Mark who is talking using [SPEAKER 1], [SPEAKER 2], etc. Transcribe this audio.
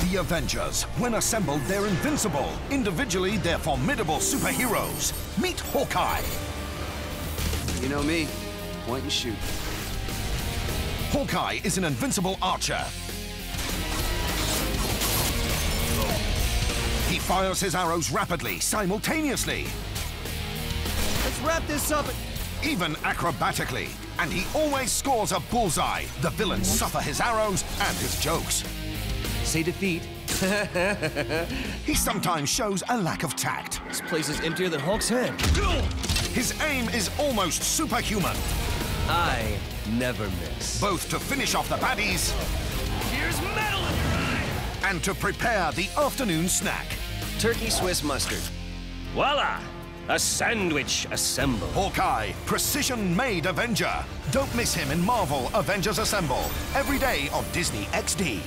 [SPEAKER 1] The Avengers. When assembled, they're invincible. Individually, they're formidable superheroes. Meet Hawkeye.
[SPEAKER 2] You know me. Point and shoot.
[SPEAKER 1] Hawkeye is an invincible archer. He fires his arrows rapidly, simultaneously,
[SPEAKER 2] Let's wrap this up.
[SPEAKER 1] even acrobatically. And he always scores a bullseye. The villains suffer his arrows and his jokes.
[SPEAKER 2] Say defeat.
[SPEAKER 1] He sometimes shows a lack of tact.
[SPEAKER 2] This place is emptier than Hulk's head.
[SPEAKER 1] His aim is almost superhuman,
[SPEAKER 2] I never miss.
[SPEAKER 1] both to finish off the baddies
[SPEAKER 2] Here's metal in your eye.
[SPEAKER 1] and to prepare the afternoon snack.
[SPEAKER 2] Turkey Swiss mustard.
[SPEAKER 3] Voila! A sandwich assembled.
[SPEAKER 1] Hawkeye, precision-made Avenger. Don't miss him in Marvel Avengers Assemble every day on Disney XD.